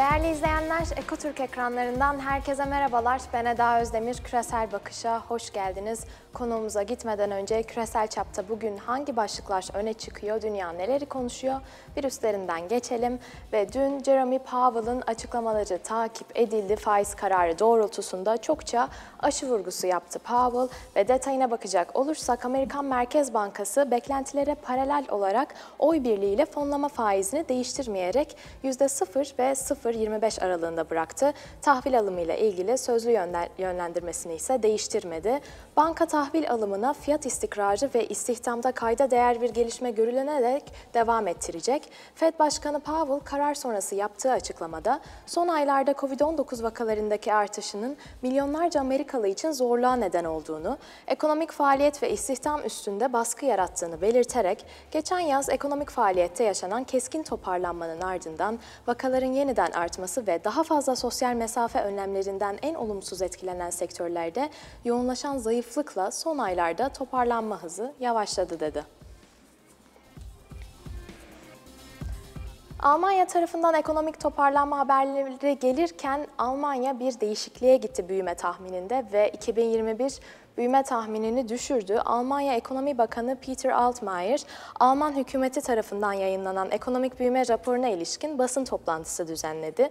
Değerli izleyenler, Ekotürk ekranlarından herkese merhabalar. Ben Eda Özdemir, Küresel Bakış'a hoş geldiniz. Konuğumuza gitmeden önce küresel çapta bugün hangi başlıklar öne çıkıyor, dünya neleri konuşuyor bir üstlerinden geçelim. Ve dün Jeremy Powell'ın açıklamaları takip edildi. Faiz kararı doğrultusunda çokça aşı vurgusu yaptı Powell ve detayına bakacak olursak Amerikan Merkez Bankası beklentilere paralel olarak oy birliğiyle fonlama faizini değiştirmeyerek %0 ve 0.25 aralığında bıraktı. Tahvil alımı ile ilgili sözlü yönlendirmesini ise değiştirmedi. Banka tahvil alımına fiyat istikrarı ve istihdamda kayda değer bir gelişme görülenerek devam ettirecek. Fed Başkanı Powell karar sonrası yaptığı açıklamada son aylarda Covid-19 vakalarındaki artışının milyonlarca Amerikalı için zorluğa neden olduğunu, ekonomik faaliyet ve istihdam üstünde baskı yarattığını belirterek geçen yaz ekonomik faaliyette yaşanan keskin toparlanmanın ardından vakaların yeniden artması ve daha fazla sosyal mesafe önlemlerinden en olumsuz etkilenen sektörlerde yoğunlaşan zayıflıkla son aylarda toparlanma hızı yavaşladı dedi. Almanya tarafından ekonomik toparlanma haberleri gelirken Almanya bir değişikliğe gitti büyüme tahmininde ve 2021 büyüme tahminini düşürdü. Almanya Ekonomi Bakanı Peter Altmaier, Alman hükümeti tarafından yayınlanan ekonomik büyüme raporuna ilişkin basın toplantısı düzenledi.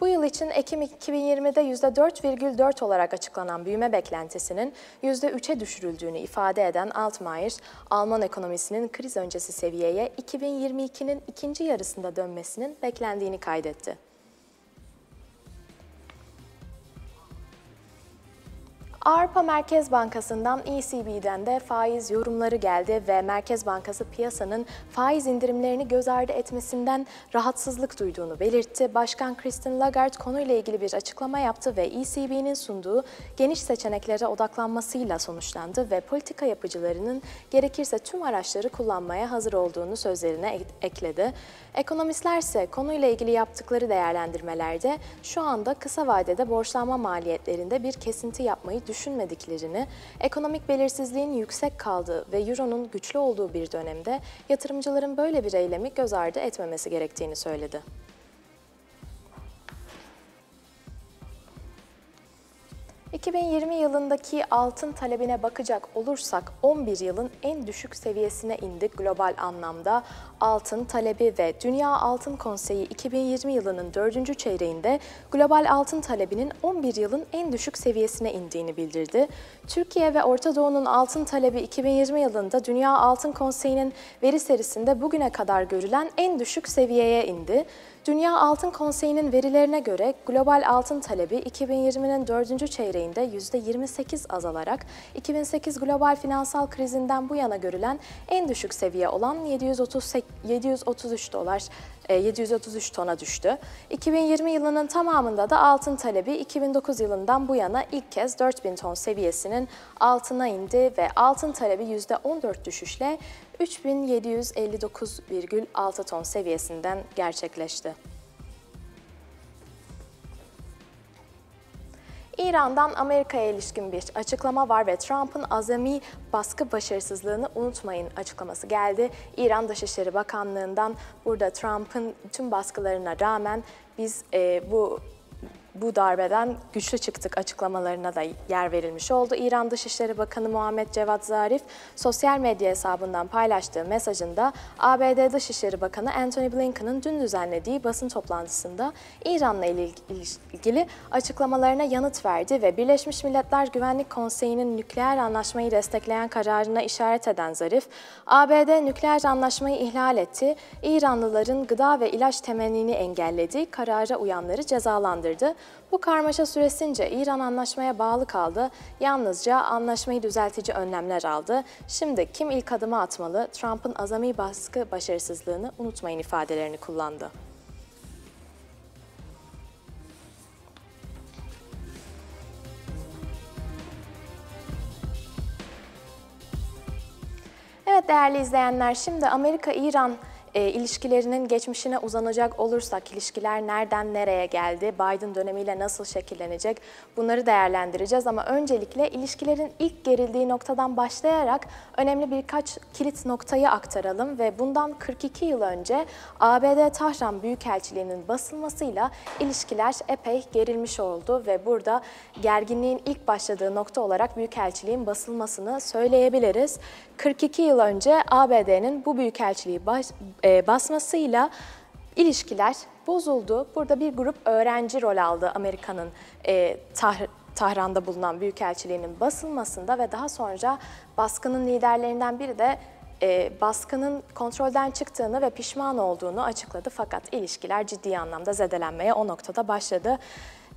Bu yıl için Ekim 2020'de %4,4 olarak açıklanan büyüme beklentisinin %3'e düşürüldüğünü ifade eden Altmaier, Alman ekonomisinin kriz öncesi seviyeye 2022'nin ikinci yarısında dönmesinin beklendiğini kaydetti. Avrupa Merkez Bankası'ndan ECB'den de faiz yorumları geldi ve Merkez Bankası piyasanın faiz indirimlerini göz ardı etmesinden rahatsızlık duyduğunu belirtti. Başkan Christine Lagarde konuyla ilgili bir açıklama yaptı ve ECB'nin sunduğu geniş seçeneklere odaklanmasıyla sonuçlandı ve politika yapıcılarının gerekirse tüm araçları kullanmaya hazır olduğunu sözlerine ekledi. Ekonomistler ise konuyla ilgili yaptıkları değerlendirmelerde şu anda kısa vadede borçlanma maliyetlerinde bir kesinti yapmayı düşünmediklerini, ekonomik belirsizliğin yüksek kaldığı ve Euro'nun güçlü olduğu bir dönemde yatırımcıların böyle bir eylemi göz ardı etmemesi gerektiğini söyledi. 2020 yılındaki altın talebine bakacak olursak 11 yılın en düşük seviyesine indi global anlamda. Altın talebi ve Dünya Altın Konseyi 2020 yılının 4. çeyreğinde global altın talebinin 11 yılın en düşük seviyesine indiğini bildirdi. Türkiye ve Orta Doğu'nun altın talebi 2020 yılında Dünya Altın Konseyi'nin veri serisinde bugüne kadar görülen en düşük seviyeye indi. Dünya Altın Konseyi'nin verilerine göre global altın talebi 2020'nin 4. çeyreğinde %28 azalarak 2008 global finansal krizinden bu yana görülen en düşük seviye olan 733 dolar 733 e, tona düştü. 2020 yılının tamamında da altın talebi 2009 yılından bu yana ilk kez 4000 ton seviyesinin altına indi ve altın talebi %14 düşüşle 3759,6 ton seviyesinden gerçekleşti. İran'dan Amerika'ya ilişkin bir açıklama var ve Trump'ın azami baskı başarısızlığını unutmayın açıklaması geldi. İran Dışişleri Bakanlığı'ndan burada Trump'ın tüm baskılarına rağmen biz e, bu bu darbeden güçlü çıktık açıklamalarına da yer verilmiş oldu. İran Dışişleri Bakanı Muhammed Cevat Zarif sosyal medya hesabından paylaştığı mesajında ABD Dışişleri Bakanı Antony Blinken'ın dün düzenlediği basın toplantısında İran'la ilgili açıklamalarına yanıt verdi ve Birleşmiş Milletler Güvenlik Konseyi'nin nükleer anlaşmayı destekleyen kararına işaret eden Zarif, ABD nükleer anlaşmayı ihlal etti, İranlıların gıda ve ilaç temennini engelledi, karara uyanları cezalandırdı. Bu karmaşa süresince İran anlaşmaya bağlı kaldı, yalnızca anlaşmayı düzeltici önlemler aldı. Şimdi kim ilk adımı atmalı, Trump'ın azami baskı başarısızlığını unutmayın ifadelerini kullandı. Evet değerli izleyenler, şimdi Amerika-İran e, ilişkilerinin geçmişine uzanacak olursak ilişkiler nereden nereye geldi, Biden dönemiyle nasıl şekillenecek bunları değerlendireceğiz. Ama öncelikle ilişkilerin ilk gerildiği noktadan başlayarak önemli birkaç kilit noktayı aktaralım ve bundan 42 yıl önce ABD Tahran Büyükelçiliği'nin basılmasıyla ilişkiler epey gerilmiş oldu ve burada gerginliğin ilk başladığı nokta olarak Büyükelçiliğin basılmasını söyleyebiliriz. 42 yıl önce ABD'nin bu büyükelçiliği bas, e, basmasıyla ilişkiler bozuldu. Burada bir grup öğrenci rol aldı Amerika'nın e, Tah Tahran'da bulunan büyükelçiliğinin basılmasında ve daha sonra baskının liderlerinden biri de e, baskının kontrolden çıktığını ve pişman olduğunu açıkladı. Fakat ilişkiler ciddi anlamda zedelenmeye o noktada başladı.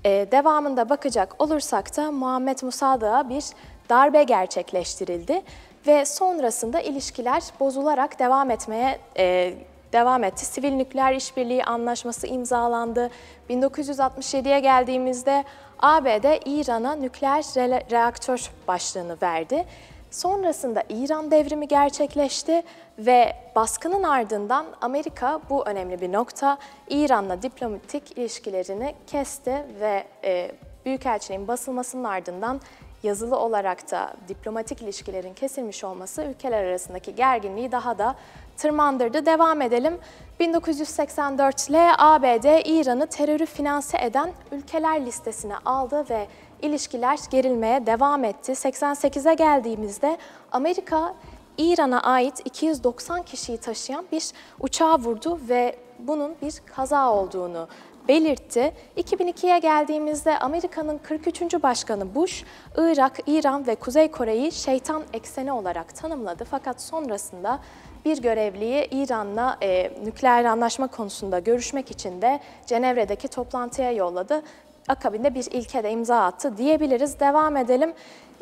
E, devamında bakacak olursak da Muhammed Musadık'a bir darbe gerçekleştirildi ve sonrasında ilişkiler bozularak devam etmeye e, devam etti. Sivil Nükleer İşbirliği Anlaşması imzalandı. 1967'ye geldiğimizde ABD İran'a nükleer re reaktör başlığını verdi. Sonrasında İran devrimi gerçekleşti ve baskının ardından Amerika bu önemli bir nokta İran'la diplomatik ilişkilerini kesti ve e, Büyükelçiliğin basılmasının ardından yazılı olarak da diplomatik ilişkilerin kesilmiş olması ülkeler arasındaki gerginliği daha da tırmandırdı. Devam edelim. 1984 ile ABD İran'ı terörü finanse eden ülkeler listesine aldı ve ilişkiler gerilmeye devam etti. 88'e geldiğimizde Amerika İran'a ait 290 kişiyi taşıyan bir uçağı vurdu ve bunun bir kaza olduğunu belirtti. 2002'ye geldiğimizde Amerika'nın 43. Başkanı Bush, Irak, İran ve Kuzey Kore'yi şeytan ekseni olarak tanımladı. Fakat sonrasında bir görevliyi İran'la e, nükleer anlaşma konusunda görüşmek için de Cenevre'deki toplantıya yolladı. Akabinde bir ilkede imza attı diyebiliriz. Devam edelim.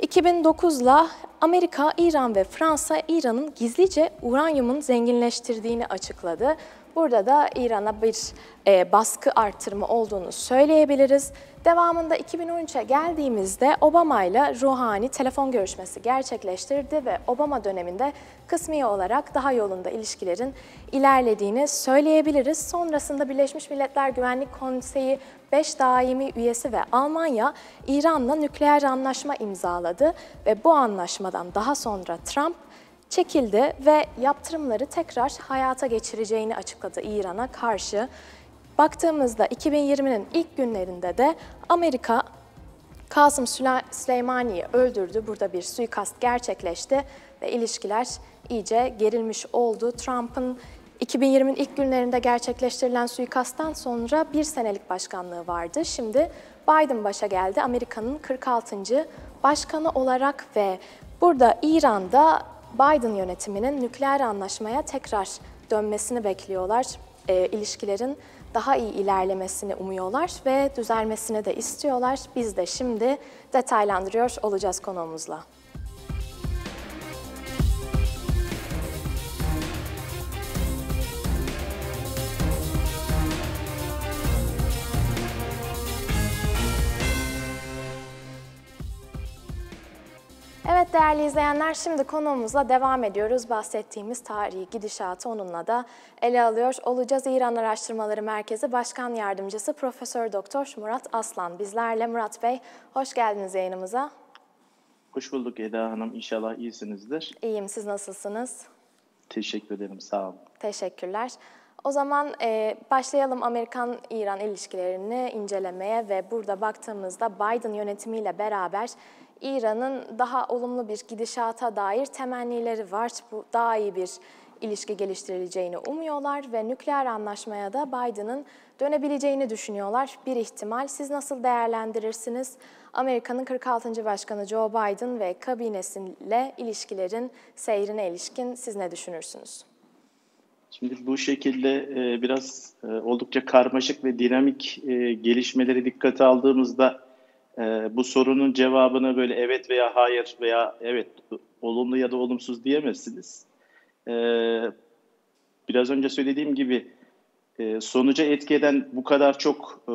2009'la Amerika, İran ve Fransa İran'ın gizlice uranyumun zenginleştirdiğini açıkladı. Burada da İran'a bir e, baskı artırımı olduğunu söyleyebiliriz. Devamında 2013'e geldiğimizde Obama ile Ruhani telefon görüşmesi gerçekleştirdi ve Obama döneminde kısmi olarak daha yolunda ilişkilerin ilerlediğini söyleyebiliriz. Sonrasında Birleşmiş Milletler Güvenlik Konseyi 5 daimi üyesi ve Almanya İran'la nükleer anlaşma imzaladı ve bu anlaşmadan daha sonra Trump çekildi ve yaptırımları tekrar hayata geçireceğini açıkladı İran'a karşı. Baktığımızda 2020'nin ilk günlerinde de Amerika Kasım Süleymani'yi öldürdü. Burada bir suikast gerçekleşti ve ilişkiler iyice gerilmiş oldu. Trump'ın 2020'nin ilk günlerinde gerçekleştirilen suikasttan sonra bir senelik başkanlığı vardı. Şimdi Biden başa geldi. Amerika'nın 46. başkanı olarak ve burada İran'da Biden yönetiminin nükleer anlaşmaya tekrar dönmesini bekliyorlar. E, ilişkilerin daha iyi ilerlemesini umuyorlar ve düzelmesini de istiyorlar. Biz de şimdi detaylandırıyor olacağız konuğumuzla. Değerli izleyenler şimdi konuğumuzla devam ediyoruz. Bahsettiğimiz tarihi gidişatı onunla da ele alıyor olacağız. İran Araştırmaları Merkezi Başkan Yardımcısı Profesör Doktor Murat Aslan bizlerle. Murat Bey hoş geldiniz yayınımıza. Hoş bulduk Eda Hanım. İnşallah iyisinizdir. İyiyim. Siz nasılsınız? Teşekkür ederim. Sağ olun. Teşekkürler. O zaman e, başlayalım Amerikan-İran ilişkilerini incelemeye ve burada baktığımızda Biden yönetimiyle beraber İran'ın daha olumlu bir gidişata dair temennileri var. Bu daha iyi bir ilişki geliştirileceğini umuyorlar ve nükleer anlaşmaya da Biden'ın dönebileceğini düşünüyorlar. Bir ihtimal. Siz nasıl değerlendirirsiniz? Amerika'nın 46. Başkanı Joe Biden ve kabinesiyle ilişkilerin seyrine ilişkin siz ne düşünürsünüz? Şimdi bu şekilde e, biraz e, oldukça karmaşık ve dinamik e, gelişmeleri dikkate aldığımızda bu sorunun cevabını böyle evet veya hayır veya evet olumlu ya da olumsuz diyemezsiniz. Biraz önce söylediğim gibi sonuca etki eden bu kadar çok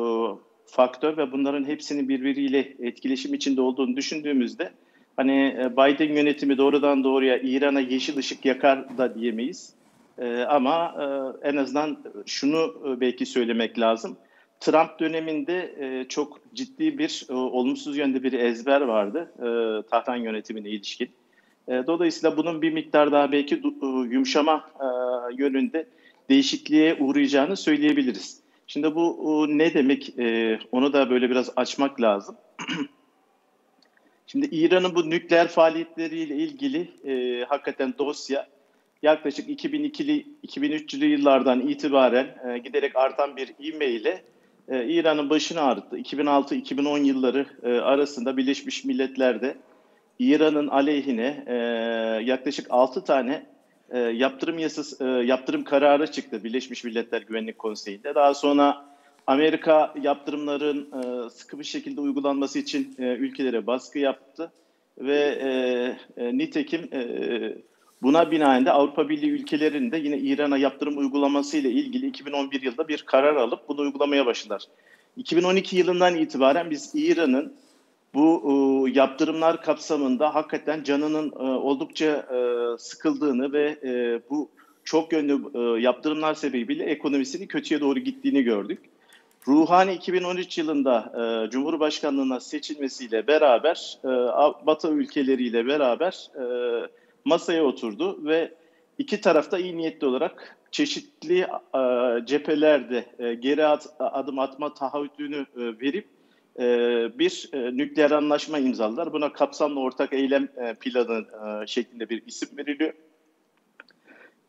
faktör ve bunların hepsinin birbiriyle etkileşim içinde olduğunu düşündüğümüzde hani Biden yönetimi doğrudan doğruya İran'a yeşil ışık yakar da diyemeyiz. E, ama e, en azından şunu e, belki söylemek lazım. Trump döneminde e, çok ciddi bir e, olumsuz yönde bir ezber vardı e, Tahran yönetimine ilişkin. E, dolayısıyla bunun bir miktar daha belki e, yumuşama e, yönünde değişikliğe uğrayacağını söyleyebiliriz. Şimdi bu ne demek e, onu da böyle biraz açmak lazım. Şimdi İran'ın bu nükleer faaliyetleriyle ilgili e, hakikaten dosya yaklaşık 2002'li 2003'lü yıllardan itibaren e, giderek artan bir ivmeyle e, İran'ın başını ağrıttı. 2006-2010 yılları e, arasında Birleşmiş Milletler'de İran'ın aleyhine e, yaklaşık 6 tane e, yaptırım yasası, e, yaptırım kararı çıktı Birleşmiş Milletler Güvenlik Konseyi'nde. Daha sonra Amerika yaptırımların e, sıkı bir şekilde uygulanması için e, ülkelere baskı yaptı ve e, e, nitekim e, buna binaen de Avrupa Birliği ülkelerinde yine İran'a yaptırım uygulaması ile ilgili 2011 yılında bir karar alıp bunu uygulamaya başladılar. 2012 yılından itibaren biz İran'ın bu e, yaptırımlar kapsamında hakikaten canının e, oldukça e, sıkıldığını ve e, bu çok yönlü e, yaptırımlar sebebiyle ekonomisinin kötüye doğru gittiğini gördük. Ruhani 2013 yılında e, Cumhurbaşkanlığına seçilmesiyle beraber e, Batı ülkeleriyle beraber e, masaya oturdu ve iki tarafta iyi niyetli olarak çeşitli e, cephelerde e, geri adım atma taahhütünü e, verip e, bir nükleer anlaşma imzaladılar. Buna kapsamlı ortak eylem planı şeklinde bir isim veriliyor.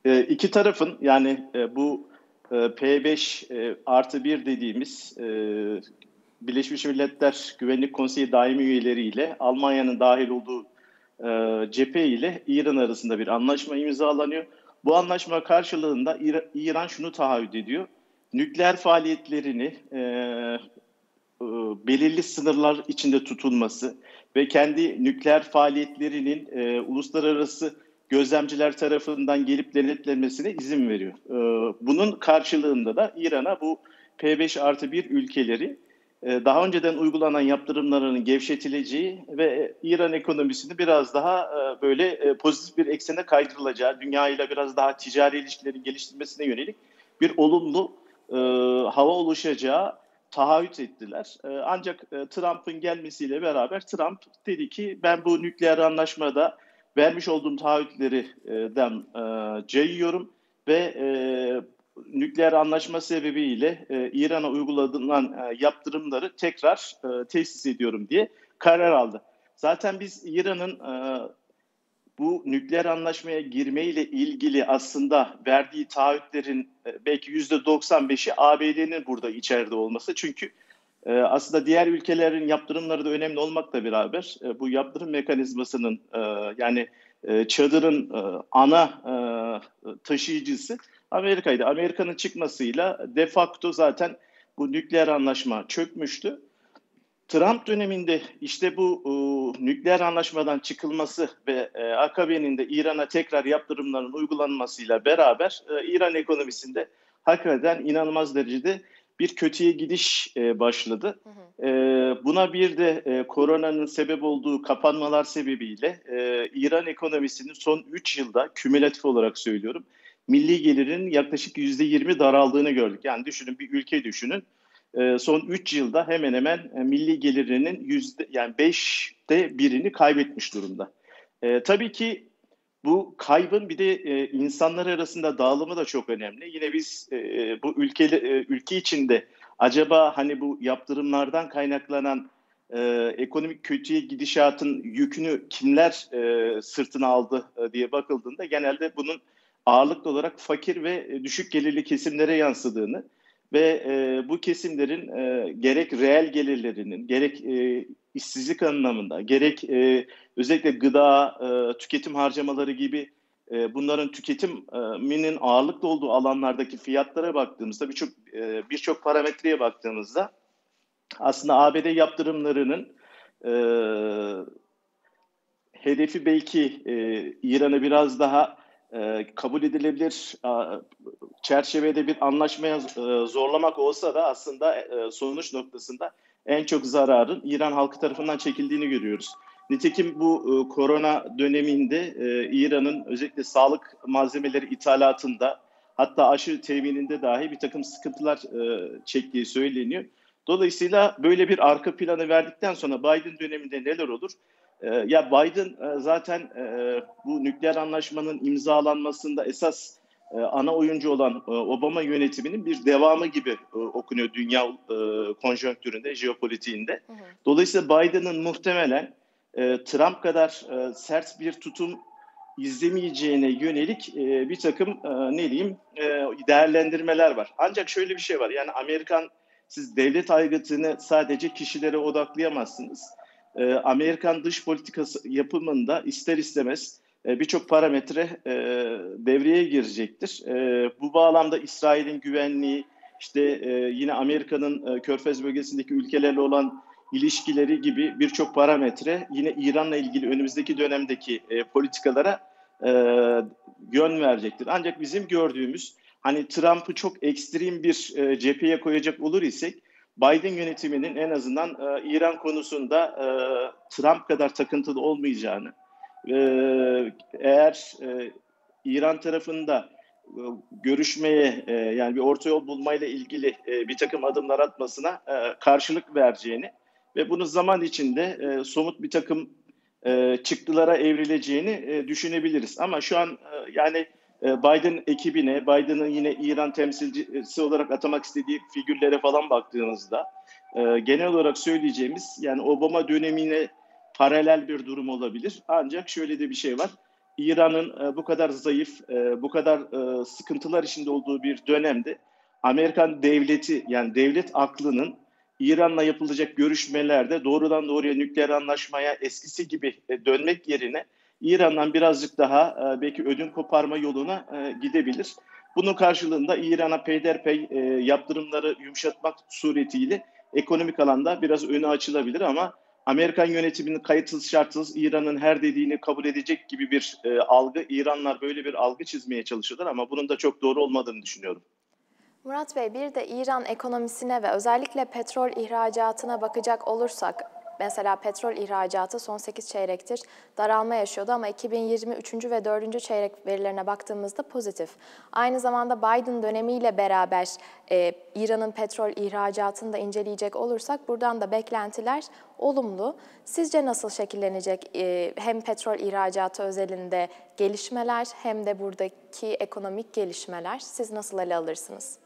E, iki tarafın yani bu e, P5 e, artı 1 dediğimiz e, Birleşmiş Milletler Güvenlik Konseyi daimi üyeleriyle Almanya'nın dahil olduğu e, cephe ile İran arasında bir anlaşma imzalanıyor. Bu anlaşma karşılığında İran şunu taahhüt ediyor. Nükleer faaliyetlerini e, e, belirli sınırlar içinde tutulması ve kendi nükleer faaliyetlerinin e, uluslararası gözlemciler tarafından gelip denetlenmesine izin veriyor. E, bunun karşılığında da İran'a bu P5 artı 1 ülkeleri daha önceden uygulanan yaptırımlarının gevşetileceği ve İran ekonomisini biraz daha e, böyle e, pozitif bir eksene kaydırılacağı, dünya ile biraz daha ticari ilişkilerin geliştirmesine yönelik bir olumlu e, hava oluşacağı taahhüt ettiler. Ancak Trump'ın gelmesiyle beraber Trump dedi ki ben bu nükleer anlaşmada vermiş olduğum taahhütlerden cayıyorum ve nükleer anlaşma sebebiyle e, İran'a uygulanan e, yaptırımları tekrar e, tesis ediyorum diye karar aldı. Zaten biz İran'ın e, bu nükleer anlaşmaya girmeyle ilgili aslında verdiği taahhütlerin e, belki yüzde 95'i ABD'nin burada içeride olması. Çünkü e, aslında diğer ülkelerin yaptırımları da önemli olmakla beraber e, bu yaptırım mekanizmasının yani çadırın ana taşıyıcısı Amerika'ydı. Amerika'nın çıkmasıyla de facto zaten bu nükleer anlaşma çökmüştü. Trump döneminde işte bu e, nükleer anlaşmadan çıkılması ve e, AKP'nin de İran'a tekrar yaptırımların uygulanmasıyla beraber e, İran ekonomisinde hakikaten inanılmaz derecede bir kötüye gidiş e, başladı. Hı hı. E, buna bir de e, koronanın sebep olduğu kapanmalar sebebiyle e, İran ekonomisinin son 3 yılda kümülatif olarak söylüyorum milli gelirin yaklaşık %20 daraldığını gördük. Yani düşünün bir ülke düşünün ee, son 3 yılda hemen hemen e, milli gelirinin yüzde yani 5'te birini kaybetmiş durumda. E, tabii ki bu kaybın bir de e, insanlar arasında dağılımı da çok önemli. Yine biz e, bu ülke e, ülke içinde acaba hani bu yaptırımlardan kaynaklanan e, ekonomik kötüye gidişatın yükünü kimler e, sırtına aldı e, diye bakıldığında genelde bunun ağırlıklı olarak fakir ve düşük gelirli kesimlere yansıdığını ve e, bu kesimlerin e, gerek reel gelirlerinin, gerek e, işsizlik anlamında, gerek e, özellikle gıda, e, tüketim harcamaları gibi e, bunların tüketiminin ağırlıklı olduğu alanlardaki fiyatlara baktığımızda birçok e, birçok parametreye baktığımızda aslında ABD yaptırımlarının e, hedefi belki e, İran'ı biraz daha e, kabul edilebilir çerçevede bir anlaşmaya e, zorlamak olsa da aslında e, sonuç noktasında en çok zararın İran halkı tarafından çekildiğini görüyoruz. Nitekim bu korona döneminde İran'ın özellikle sağlık malzemeleri ithalatında hatta aşı temininde dahi bir takım sıkıntılar çektiği söyleniyor. Dolayısıyla böyle bir arka planı verdikten sonra Biden döneminde neler olur? E, ya Biden e, zaten e, bu nükleer anlaşmanın imzalanmasında esas e, ana oyuncu olan e, Obama yönetiminin bir devamı gibi e, okunuyor dünya e, konjonktüründe, jeopolitiğinde. Hı hı. Dolayısıyla Biden'ın muhtemelen e, Trump kadar e, sert bir tutum izlemeyeceğine yönelik e, bir takım e, ne diyeyim e, değerlendirmeler var. Ancak şöyle bir şey var. Yani Amerikan siz devlet aygıtını sadece kişilere odaklayamazsınız. E, Amerikan dış politikası yapımında ister istemez e, birçok parametre e, devreye girecektir. E, bu bağlamda İsrail'in güvenliği, işte e, yine Amerika'nın e, Körfez bölgesindeki ülkelerle olan ilişkileri gibi birçok parametre yine İran'la ilgili önümüzdeki dönemdeki e, politikalara e, yön verecektir. Ancak bizim gördüğümüz hani Trump'ı çok ekstrem bir e, cepheye koyacak olur isek Biden yönetiminin en azından e, İran konusunda e, Trump kadar takıntılı olmayacağını e, eğer e, İran tarafında e, görüşmeye e, yani bir orta yol bulmayla ilgili e, bir takım adımlar atmasına e, karşılık vereceğini ve bunu zaman içinde e, somut bir takım e, çıktılara evrileceğini e, düşünebiliriz. Ama şu an e, yani Biden ekibine, Biden'ın yine İran temsilcisi olarak atamak istediği figürlere falan baktığımızda e, genel olarak söyleyeceğimiz yani Obama dönemine paralel bir durum olabilir. Ancak şöyle de bir şey var. İran'ın e, bu kadar zayıf, e, bu kadar sıkıntılar içinde olduğu bir dönemde Amerikan devleti yani devlet aklının İran'la yapılacak görüşmelerde doğrudan doğruya nükleer anlaşmaya eskisi gibi dönmek yerine İran'dan birazcık daha e, belki ödün koparma yoluna e, gidebilir. Bunun karşılığında İran'a peyderpey yaptırımları yumuşatmak suretiyle ekonomik alanda biraz önü açılabilir ama Amerikan yönetiminin kayıtsız şartsız İran'ın her dediğini kabul edecek gibi bir algı, İranlar böyle bir algı çizmeye çalışıyorlar ama bunun da çok doğru olmadığını düşünüyorum. Murat Bey bir de İran ekonomisine ve özellikle petrol ihracatına bakacak olursak Mesela petrol ihracatı son 8 çeyrektir daralma yaşıyordu ama 2023. ve 4. çeyrek verilerine baktığımızda pozitif. Aynı zamanda Biden dönemiyle beraber e, İran'ın petrol ihracatını da inceleyecek olursak buradan da beklentiler olumlu. Sizce nasıl şekillenecek e, hem petrol ihracatı özelinde gelişmeler hem de buradaki ekonomik gelişmeler? Siz nasıl ele alırsınız?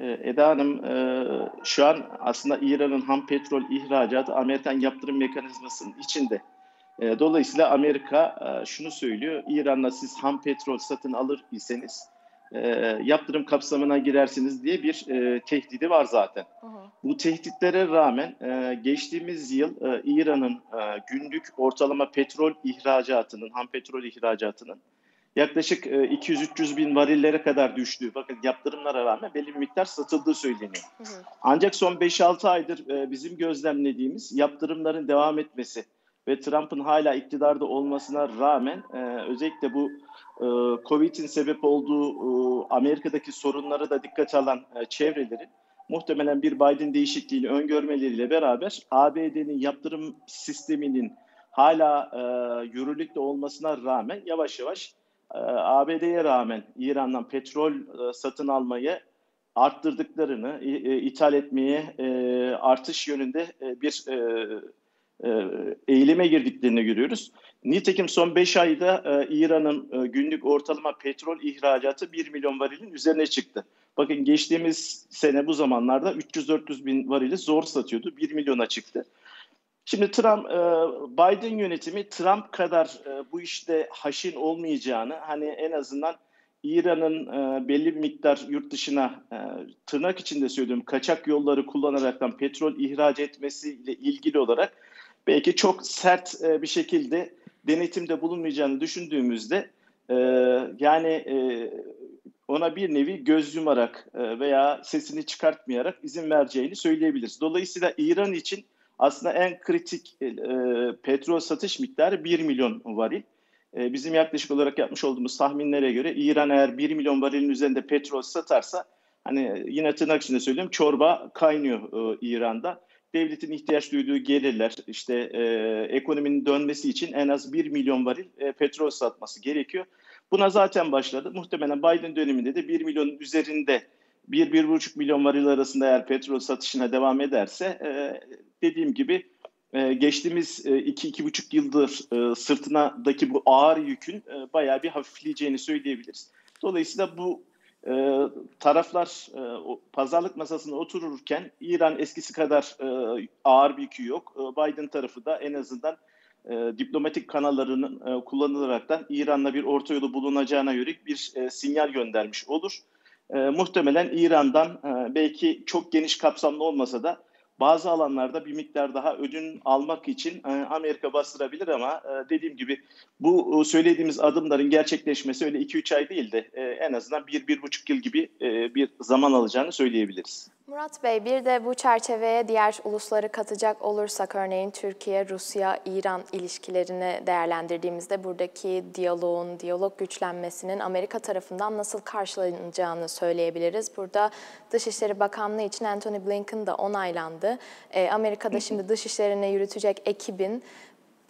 Ee, Eda Hanım e, şu an aslında İran'ın ham petrol ihracatı Amerikan yaptırım mekanizmasının içinde. E, dolayısıyla Amerika e, şunu söylüyor, İran'la siz ham petrol satın alır iseniz yaptırım kapsamına girersiniz diye bir tehdidi var zaten. Hı hı. Bu tehditlere rağmen geçtiğimiz yıl İran'ın günlük ortalama petrol ihracatının, ham petrol ihracatının yaklaşık 200-300 e, bin varillere kadar düştüğü, bakın yaptırımlara rağmen belli bir miktar satıldığı söyleniyor. Hı hı. Ancak son 5-6 aydır e, bizim gözlemlediğimiz yaptırımların devam etmesi ve Trump'ın hala iktidarda olmasına rağmen e, özellikle bu Covid'in sebep olduğu Amerika'daki sorunları da dikkate alan çevrelerin muhtemelen bir Biden değişikliğini öngörmeleriyle beraber ABD'nin yaptırım sisteminin hala yürürlükte olmasına rağmen yavaş yavaş ABD'ye rağmen İran'dan petrol e, satın almayı arttırdıklarını, e, ithal etmeye e, artış yönünde bir eğilime girdiklerini görüyoruz. Nitekim son 5 ayda İran'ın günlük ortalama petrol ihracatı 1 milyon varilin üzerine çıktı. Bakın geçtiğimiz sene bu zamanlarda 300-400 bin varili zor satıyordu. 1 milyona çıktı. Şimdi Trump, e, Biden yönetimi Trump kadar e, bu işte haşin olmayacağını, hani en azından İran'ın e, belli bir miktar yurt dışına tırnak içinde söylüyorum kaçak yolları kullanaraktan petrol ihraç etmesiyle ilgili olarak belki çok sert bir şekilde denetimde bulunmayacağını düşündüğümüzde yani ona bir nevi göz yumarak veya sesini çıkartmayarak izin vereceğini söyleyebiliriz. Dolayısıyla İran için aslında en kritik e, petrol satış miktarı 1 milyon varil. E, bizim yaklaşık olarak yapmış olduğumuz tahminlere göre İran eğer 1 milyon varilin üzerinde petrol satarsa hani yine tırnak içinde söylüyorum çorba kaynıyor e, İran'da. devletin ihtiyaç duyduğu gelirler, işte e, ekonominin dönmesi için en az 1 milyon varil e, petrol satması gerekiyor. Buna zaten başladı. Muhtemelen Biden döneminde de 1 milyonun üzerinde 1-1,5 milyon varil arasında eğer petrol satışına devam ederse e, dediğim gibi e, geçtiğimiz 2-2,5 e, yıldır e, sırtındaki bu ağır yükün e, bayağı bir hafifleyeceğini söyleyebiliriz. Dolayısıyla bu e, taraflar e, o, pazarlık masasına otururken İran eskisi kadar e, ağır bir yükü yok. E, Biden tarafı da en azından e, diplomatik kanallarının e, kullanılaraktan İran'la bir orta yolu bulunacağına yönelik bir e, sinyal göndermiş olur. E, muhtemelen İran'dan e, belki çok geniş kapsamlı olmasa da bazı alanlarda bir miktar daha ödün almak için e, Amerika bastırabilir ama e, dediğim gibi bu söylediğimiz adımların gerçekleşmesi öyle 2-3 ay değil de e, en azından 1-1,5 yıl gibi bir zaman alacağını söyleyebiliriz. Murat Bey bir de bu çerçeveye diğer ulusları katacak olursak örneğin Türkiye, Rusya, İran ilişkilerini değerlendirdiğimizde buradaki diyaloğun, diyalog güçlenmesinin Amerika tarafından nasıl karşılanacağını söyleyebiliriz. Burada Dışişleri Bakanlığı için Antony Blinken da onaylandı. Ee, Amerika'da şimdi dışişlerini yürütecek ekibin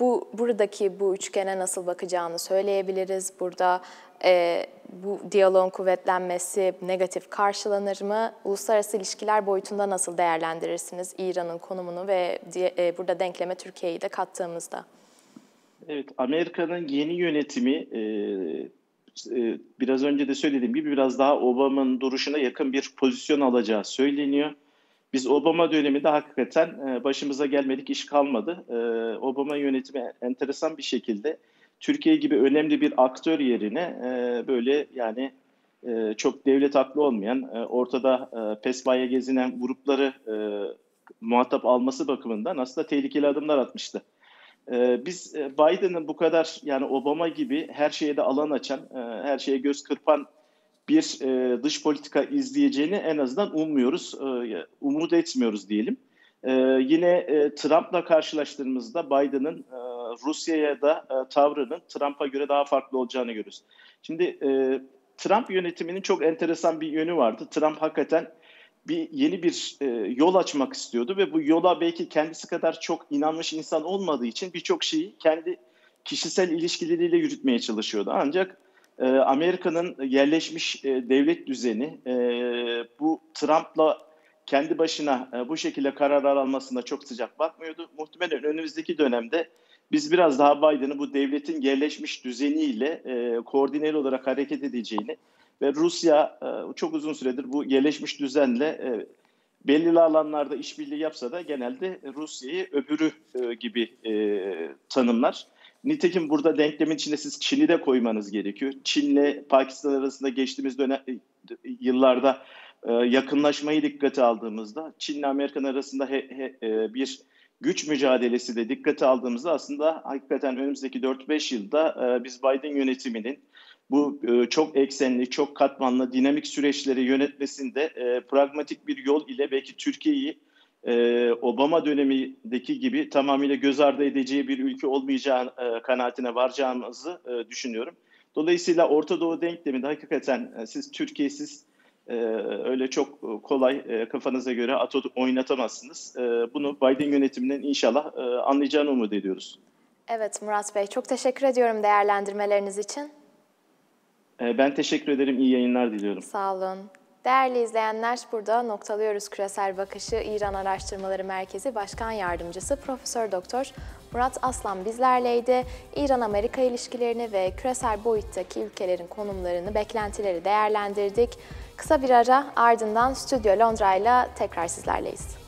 bu buradaki bu üçgene nasıl bakacağını söyleyebiliriz. Burada e, bu diyaloğun kuvvetlenmesi negatif karşılanır mı? Uluslararası ilişkiler boyutunda nasıl değerlendirirsiniz İran'ın konumunu ve e, burada denkleme Türkiye'yi de kattığımızda? Evet, Amerika'nın yeni yönetimi e, e, biraz önce de söylediğim gibi biraz daha Obama'nın duruşuna yakın bir pozisyon alacağı söyleniyor. Biz Obama döneminde hakikaten e, başımıza gelmedik iş kalmadı. E, Obama yönetimi enteresan bir şekilde Türkiye gibi önemli bir aktör yerine e, böyle yani e, çok devlet aklı olmayan, e, ortada e, pespaya gezinen grupları e, muhatap alması bakımından aslında tehlikeli adımlar atmıştı. E, biz e, Biden'ın bu kadar yani Obama gibi her şeye de alan açan, e, her şeye göz kırpan bir e, dış politika izleyeceğini en azından ummuyoruz, e, umut etmiyoruz diyelim. E, yine e, Trump'la karşılaştığımızda Biden'ın e, Rusya'ya da e, tavrının Trump'a göre daha farklı olacağını görüyoruz. Şimdi e, Trump yönetiminin çok enteresan bir yönü vardı. Trump hakikaten bir yeni bir e, yol açmak istiyordu ve bu yola belki kendisi kadar çok inanmış insan olmadığı için birçok şeyi kendi kişisel ilişkileriyle yürütmeye çalışıyordu. Ancak e, Amerika'nın yerleşmiş e, devlet düzeni e, bu Trump'la kendi başına e, bu şekilde kararlar almasında çok sıcak bakmıyordu. Muhtemelen önümüzdeki dönemde biz biraz daha Biden'ın bu devletin yerleşmiş düzeniyle e, koordineli olarak hareket edeceğini ve Rusya e, çok uzun süredir bu yerleşmiş düzenle e, belirli alanlarda işbirliği yapsa da genelde Rusya'yı öbürü e, gibi e, tanımlar. Nitekim burada denklemin içinde siz Çin'i de koymanız gerekiyor. Çin'le Pakistan arasında geçtiğimiz dönem yıllarda e, yakınlaşmayı dikkate aldığımızda Çin'le Amerikan arasında he, he, e, bir güç mücadelesi de dikkate aldığımızda aslında hakikaten önümüzdeki 4-5 yılda e, biz Biden yönetiminin bu e, çok eksenli, çok katmanlı, dinamik süreçleri yönetmesinde e, pragmatik bir yol ile belki Türkiye'yi e, Obama dönemindeki gibi tamamıyla göz ardı edeceği bir ülke olmayacağı e, kanaatine varacağımızı düşünüyorum. Dolayısıyla Orta Doğu denkleminde hakikaten e, siz Türkiye'siz e, öyle çok kolay e, kafanıza göre at oynatamazsınız. E, bunu Biden yönetiminin inşallah e, anlayacağını umut ediyoruz. Evet Murat Bey, çok teşekkür ediyorum değerlendirmeleriniz için. E, ben teşekkür ederim, iyi yayınlar diliyorum. Sağ olun. Değerli izleyenler, burada noktalıyoruz küresel bakışı İran Araştırmaları Merkezi Başkan Yardımcısı Profesör Doktor Murat Aslan bizlerleydi. İran-Amerika ilişkilerini ve küresel boyuttaki ülkelerin konumlarını, beklentileri değerlendirdik. Kısa bir ara ardından Stüdyo Londra ile tekrar sizlerleyiz.